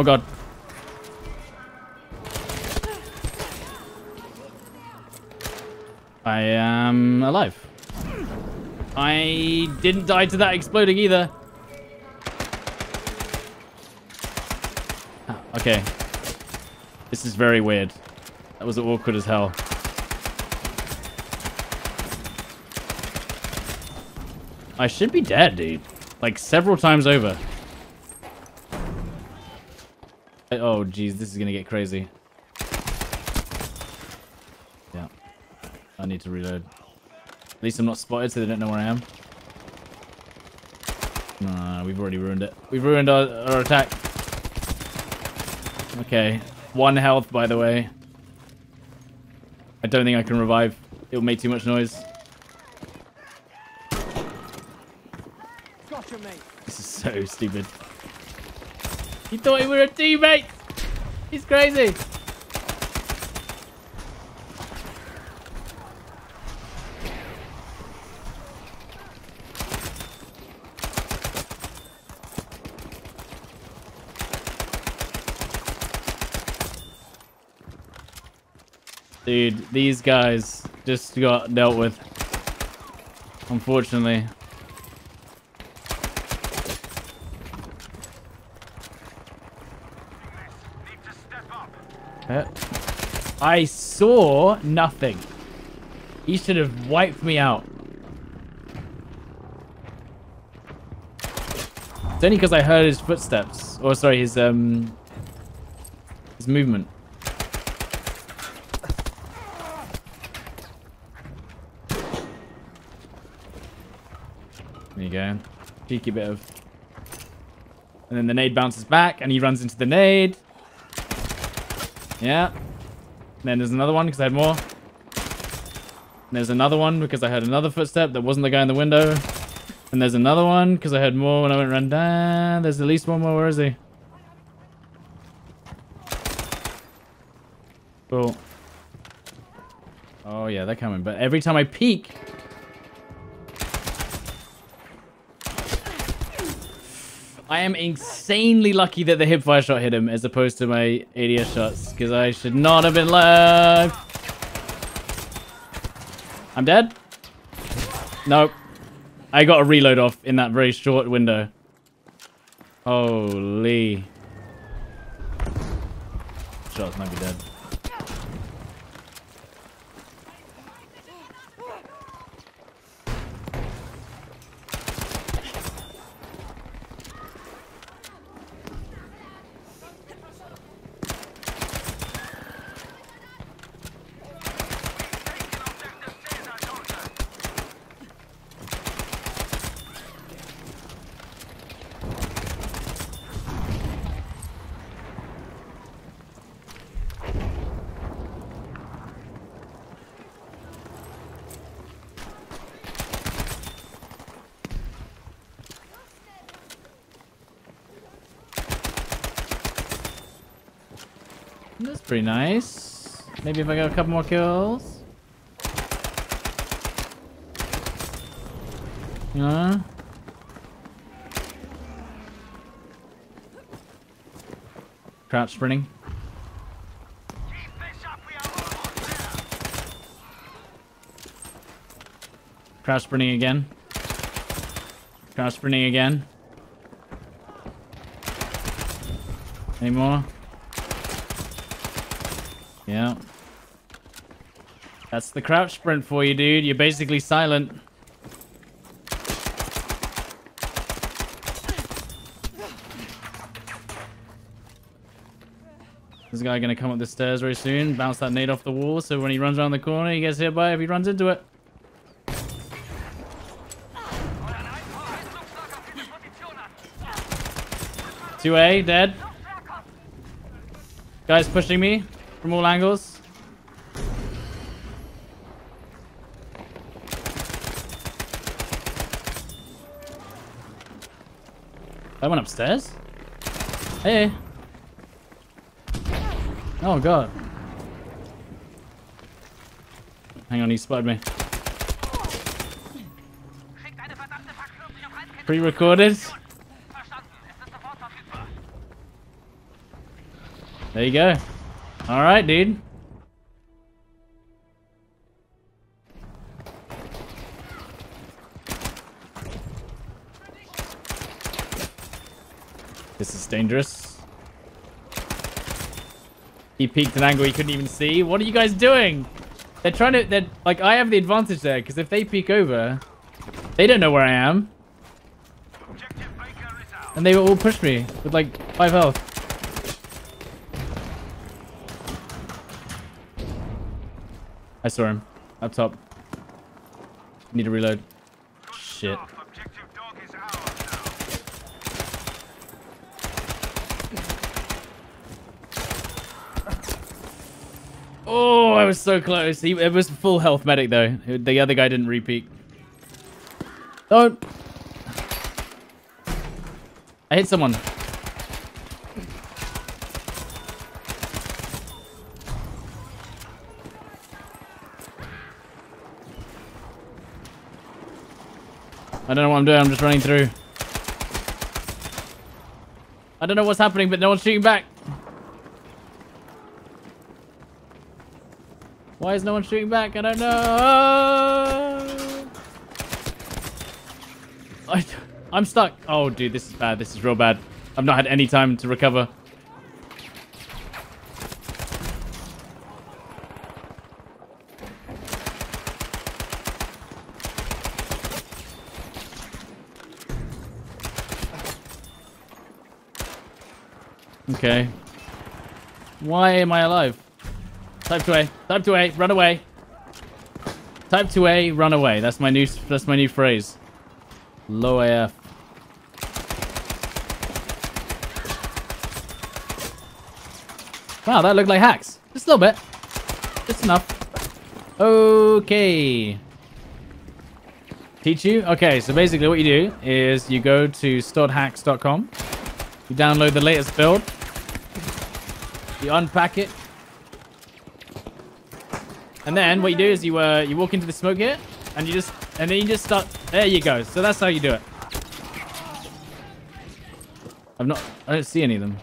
Oh god. I am alive. I didn't die to that exploding either. Ah, Okay. This is very weird. That was awkward as hell. I should be dead, dude. Like, several times over. Oh, jeez, this is gonna get crazy. Yeah. I need to reload. At least I'm not spotted, so they don't know where I am. Nah, we've already ruined it. We've ruined our, our attack. Okay. One health, by the way. I don't think I can revive. It'll make too much noise. Gotcha, mate. This is so stupid. He thought we were a teammate! He's crazy! Dude, these guys just got dealt with. Unfortunately. I saw nothing. He should have wiped me out. It's only because I heard his footsteps. Or sorry, his um his movement. There you go. Cheeky bit of and then the nade bounces back and he runs into the nade. Yeah. And then there's another one because I had more. And there's another one because I heard another footstep that wasn't the guy in the window. And there's another one because I heard more when I went run down. There's at least one more. Where is he? Cool. Oh, yeah, they're coming. But every time I peek... I am insanely lucky that the hipfire shot hit him as opposed to my ADS shots because I should not have been left. I'm dead? Nope. I got a reload off in that very short window. Holy. Shots might be dead. That's pretty nice. Maybe if I get a couple more kills. Yeah. Crouch sprinting. Crouch sprinting again. Crouch sprinting again. Any more? Yeah. That's the crouch sprint for you, dude. You're basically silent. This guy gonna come up the stairs very soon, bounce that nade off the wall, so when he runs around the corner, he gets hit by it if he runs into it. Two A dead. Guys pushing me from all angles. I went upstairs. Hey. Oh god. Hang on, he spotted me. Pre-recorded. There you go. All right, dude. This is dangerous. He peeked an angle he couldn't even see. What are you guys doing? They're trying to... They're, like, I have the advantage there, because if they peek over, they don't know where I am. And they all push me with, like, 5 health. I saw him. Up top. Need to reload. Shit. Oh, I was so close. He, it was full health medic though. The other guy didn't repeat. Don't. I hit someone. I don't know what I'm doing. I'm just running through. I don't know what's happening, but no one's shooting back. Why is no one shooting back? I don't know. I, I'm stuck. Oh, dude, this is bad. This is real bad. I've not had any time to recover. Okay. Why am I alive? Type 2A. Type 2A. Run away. Type 2A. Run away. That's my new. That's my new phrase. Low AF. Wow, that looked like hacks. Just a little bit. Just enough. Okay. Teach you? Okay, so basically what you do is you go to stodhacks.com. You download the latest build. You unpack it. And then what you do is you uh you walk into the smoke here and you just and then you just start there you go. So that's how you do it. I'm not I don't see any of them.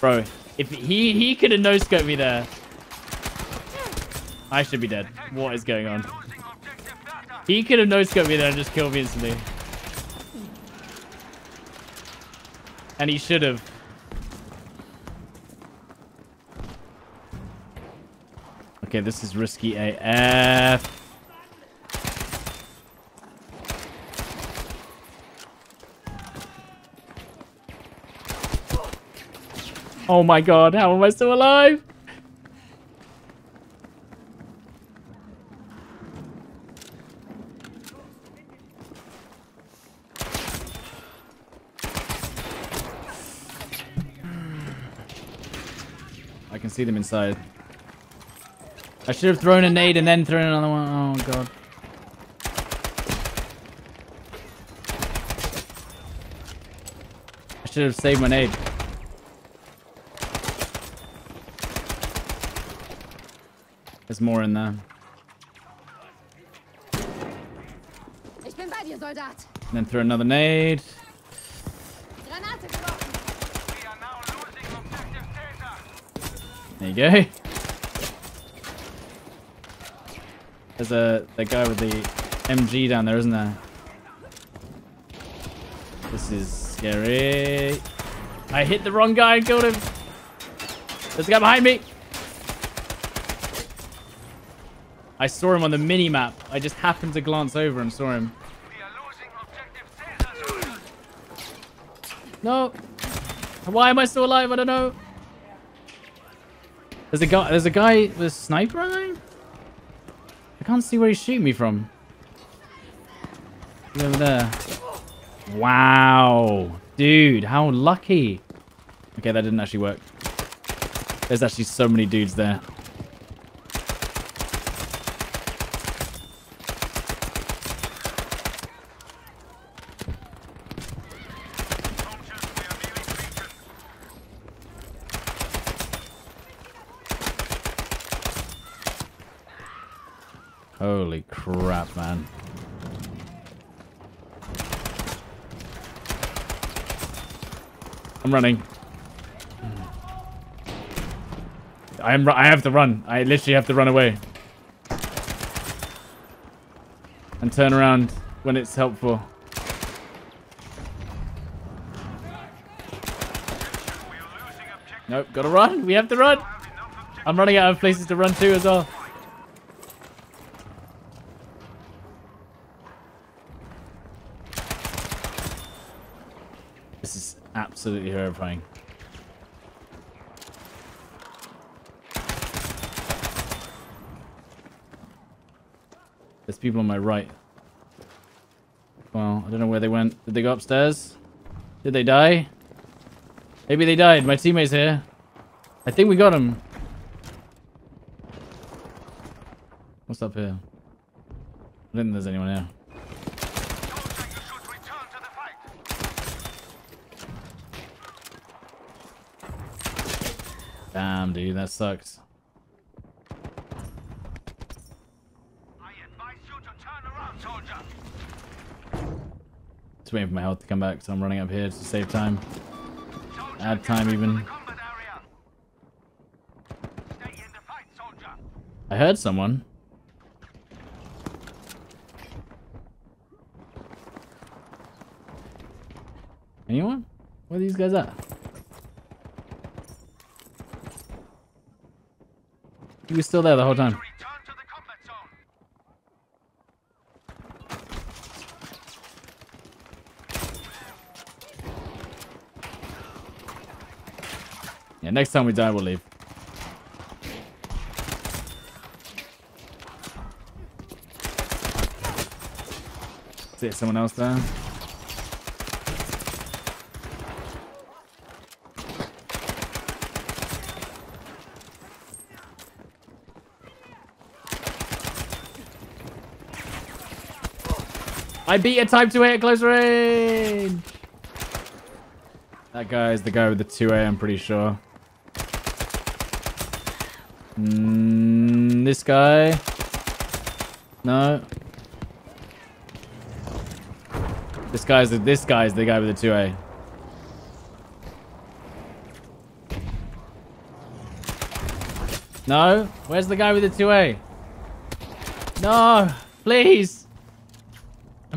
Bro, if he he could have no scoped me there. I should be dead. What is going on? He could have no scoped me there and just killed me instantly. And he should have. Okay, this is risky AF. Oh my god, how am I still alive? I can see them inside. I should have thrown a nade and then thrown another one. Oh, God. I should have saved my nade. There's more in there. And then throw another nade. There you go. There's a guy with the MG down there, isn't there? This is scary. I hit the wrong guy and killed him. There's a guy behind me. I saw him on the mini map. I just happened to glance over and saw him. No. Why am I still alive? I don't know. There's a guy. There's a guy with a sniper. I think. Can't see where he's shooting me from. He's over there. Wow, dude, how lucky. Okay, that didn't actually work. There's actually so many dudes there. Holy crap, man. I'm running. I am. I have to run. I literally have to run away. And turn around when it's helpful. Nope, gotta run. We have to run. I'm running out of places to run to as well. This is absolutely horrifying. There's people on my right. Well, I don't know where they went. Did they go upstairs? Did they die? Maybe they died. My teammate's here. I think we got him. What's up here? I don't think there's anyone here. Damn, dude, that sucks. Just waiting for my health to come back, so I'm running up here to save time. Add time even. I heard someone. Anyone? Where are these guys at? He was still there the whole time. Yeah, next time we die, we'll leave. See someone else there. I beat a type 2A at close range! That guy is the guy with the 2A, I'm pretty sure. Mm, this guy? No. This guy's the, this guy's the guy with the 2A. No? Where's the guy with the 2A? No! Please!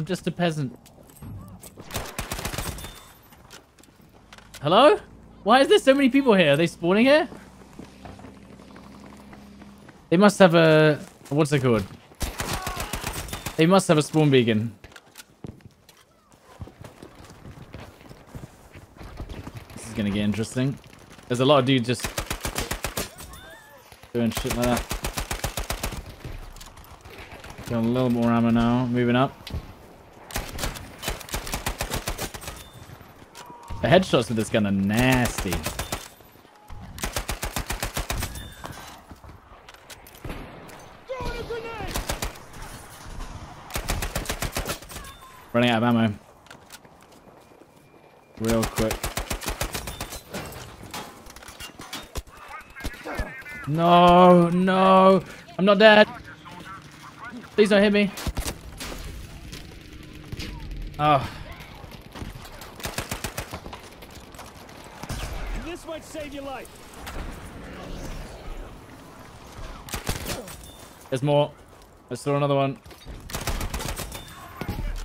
I'm just a peasant. Hello? Why is there so many people here? Are they spawning here? They must have a... What's it called? They must have a spawn beacon. This is gonna get interesting. There's a lot of dudes just... Doing shit like that. Got a little more ammo now. Moving up. The headshots with this gun are nasty. Running out of ammo. Real quick. No, no. I'm not dead. Please don't hit me. Oh. This might save your life. There's more. I saw another one.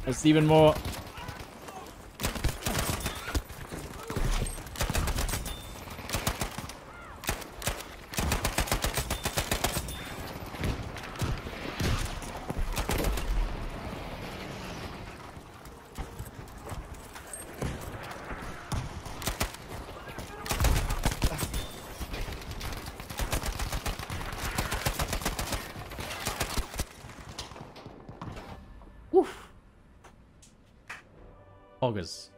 There's even more. Hoggers.